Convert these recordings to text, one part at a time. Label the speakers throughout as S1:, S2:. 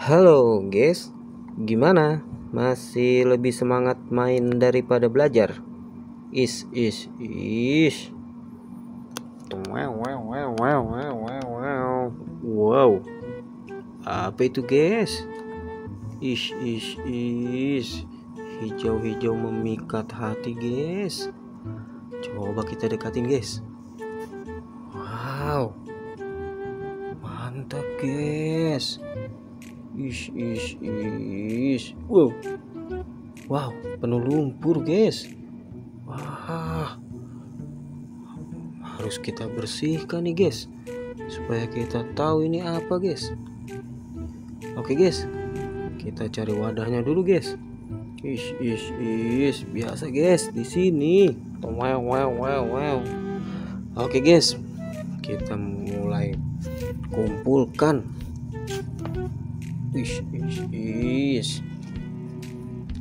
S1: Halo guys, gimana? Masih lebih semangat main daripada belajar? Is is is. Wow wow wow wow wow wow wow. Apa itu guys? Is is is. Hijau-hijau memikat hati guys. Coba kita dekatin guys. Wow. Mantap guys. Ish ish ish. Wow. Wow, penuh lumpur guys. Wah. Harus kita bersihkan nih guys. Supaya kita tahu ini apa guys. Oke guys. Kita cari wadahnya dulu guys. Ish ish ish. Biasa guys di sini. Wow wow wow wow. Oke guys. Kita mulai kumpulkan. Ish ish ish.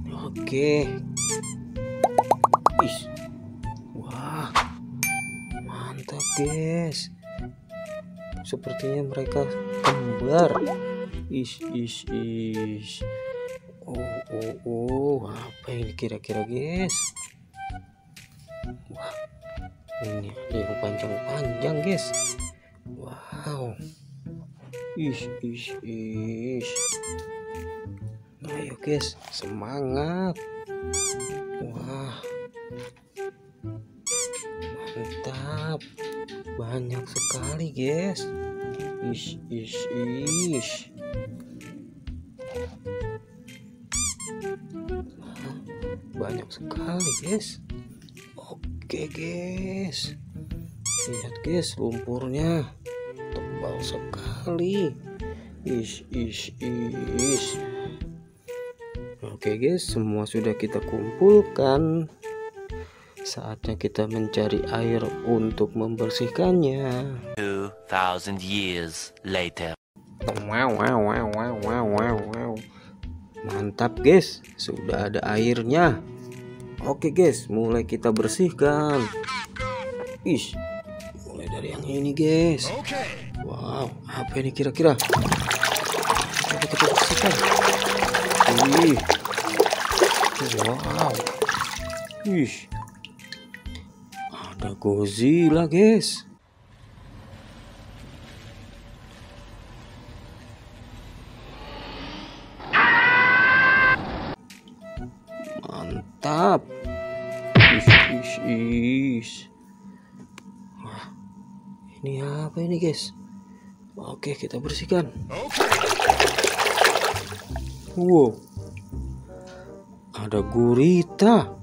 S1: Oke. Ish. Wah. Mantap guys. Sepertinya mereka kembar. Ish ish ish. Oh oh oh. Apa ini kira-kira guys? Wah. Ini ada yang panjang-panjang guys. Wow. Ish ish ish. Ayo guys, semangat. Wah. Mantap. Banyak sekali guys. Ish ish ish. Banyak sekali guys. Oke guys. Lihat guys lumpurnya sekali. Ish ish ish. Oke guys, semua sudah kita kumpulkan. Saatnya kita mencari air untuk membersihkannya.
S2: 2,000 years later.
S1: Wow, wow, wow, wow, wow, wow, wow. Mantap guys, sudah ada airnya. Oke guys, mulai kita bersihkan. Ish, dari yang ini guys. Wow, apa ini kira-kira? Coba kita bersihkan. Ih, wow. Ih, ada Godzilla guys. Mantap. Ish, ish, ish. Apa ini guys? Oke, kita bersihkan. Wow. Ada gurita.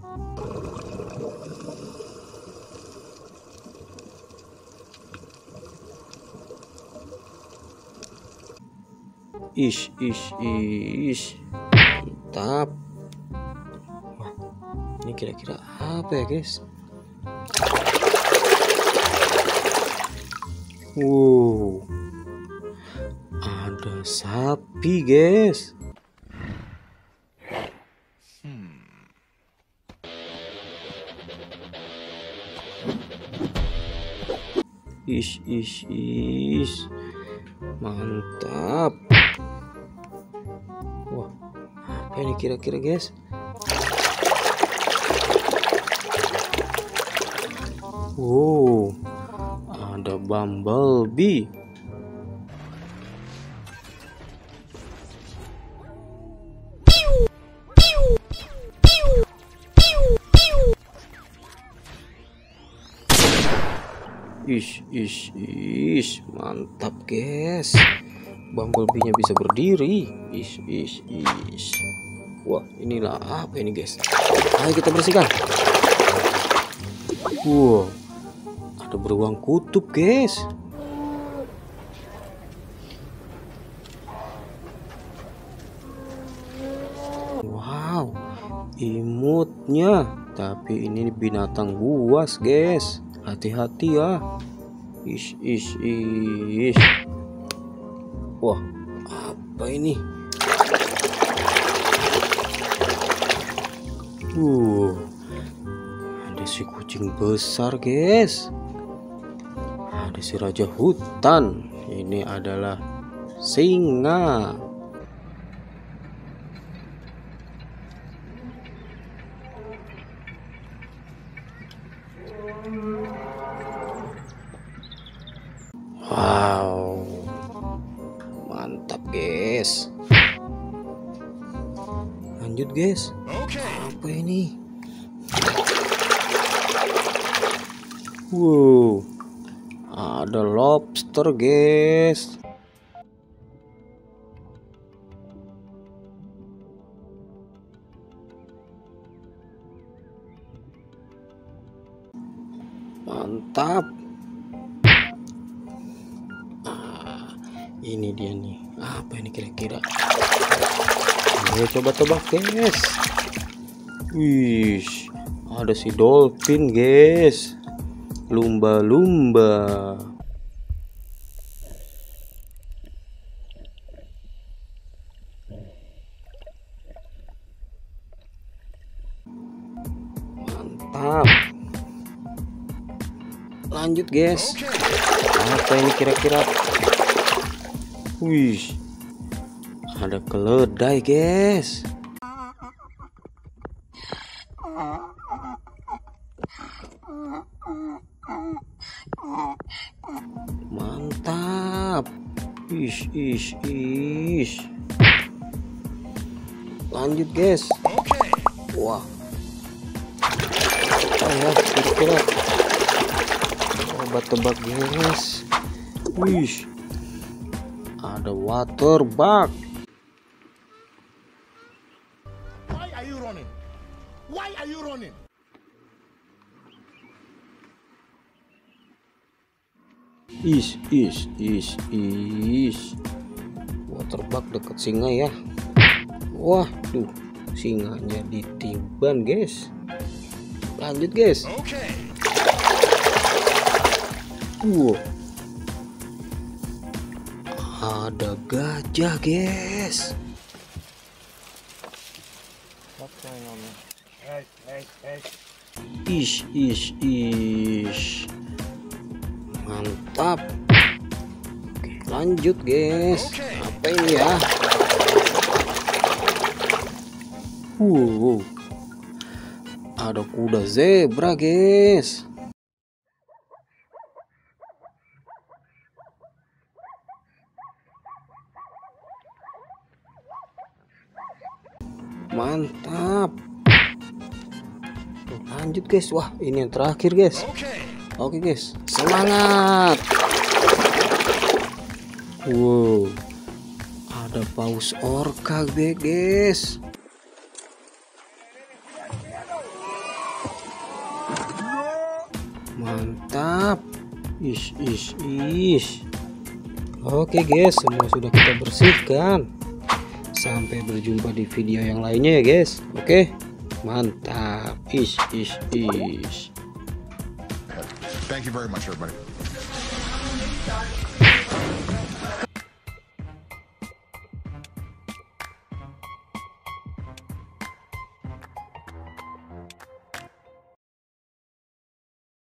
S1: Ish, ish, ish. Mantap. Wah, ini kira-kira apa ya guys? Wow, ada sapi guys. Ish, ish, ish. Mantap. Wah, apa ini kira-kira guys? Wow, bumblebee. Ish, ish, ish, mantap guys. Bumblebee-nya bisa berdiri. Ish, ish, ish. Wah, inilah apa ini guys? Ayo kita bersihkan. Wow, ada beruang kutub guys. Wow, imutnya. Tapi ini binatang buas guys. Hati-hati ya. Ish, ish, ish. Wah, apa ini? Uh, ada si kucing besar, guys ada si raja hutan. Ini adalah singa. Wow. Mantap guys. Lanjut guys. Apa ini? Wow ada lobster guys. Mantap. Ah, ini dia nih. Apa ini kira-kira? Ayo coba tebak guys. Wih ada si dolphin guys. Lumba-lumba lanjut guys. Apa ini kira-kira? Wih. Ada keledai guys. Mantap. Ish ish ish. Lanjut guys. Wah. Ya kira-kira coba tebak guys. Wih. Ada water bug.
S3: Why are you running? Why are you running?
S1: is is is is. Water bug deket singa ya. Wah tuh singanya ditiban guys. Lanjut guys.
S3: Okay.
S1: Wow. Ada gajah, guys. Ish, ish, ish. Mantap. Lanjut, guys. Apa ini ya? Wow. Ada kuda zebra, guys. Lanjut guys. Wah ini yang terakhir guys.
S3: Okay.
S1: oke guys. Semangat. Wow. Ada paus orca be guys. Mantap. Ish ish ish. Oke guys. Semua sudah kita bersihkan. Sampai berjumpa di video yang lainnya ya guys. Oke mantap. Is is is
S3: thank you very much everybody.